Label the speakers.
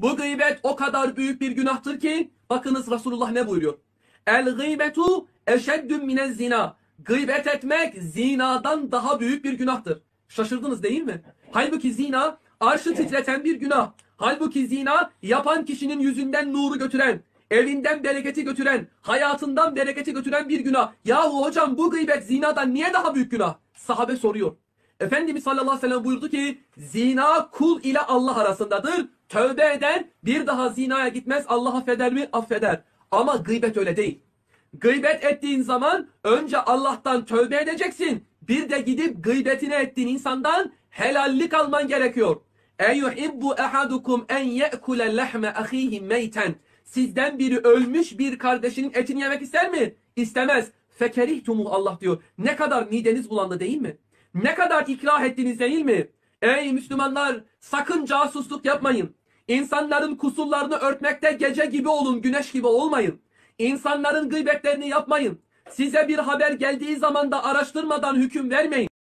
Speaker 1: Bu gıybet o kadar büyük bir günahtır ki bakınız Resulullah ne buyuruyor? El gıybetu eşeddün mine zina. Gıybet etmek zinadan daha büyük bir günahtır. Şaşırdınız değil mi? Halbuki zina arşı titreten bir günah. Halbuki zina yapan kişinin yüzünden nuru götüren, evinden bereketi götüren, hayatından bereketi götüren bir günah. Yahu hocam bu gıybet zinadan niye daha büyük günah? Sahabe soruyor. Efendimiz sallallahu aleyhi ve sellem buyurdu ki zina kul ile Allah arasındadır. Tövbe eder bir daha zinaya gitmez Allah affeder mi? Affeder. Ama gıybet öyle değil. Gıybet ettiğin zaman önce Allah'tan tövbe edeceksin. Bir de gidip gıybetini ettiğin insandan helallik alman gerekiyor. Eyuhibbu ahadukum en ye'kule lehme ahihi meyten. Sizden biri ölmüş bir kardeşinin etini yemek ister mi? İstemez. Fekerihtumu Allah diyor. Ne kadar mideniz bulandı değil mi? Ne kadar ikrah ettiniz değil mi? Ey Müslümanlar sakın casusluk yapmayın. İnsanların kusurlarını örtmekte gece gibi olun, güneş gibi olmayın. İnsanların gıybetlerini yapmayın. Size bir haber geldiği zaman da araştırmadan hüküm vermeyin.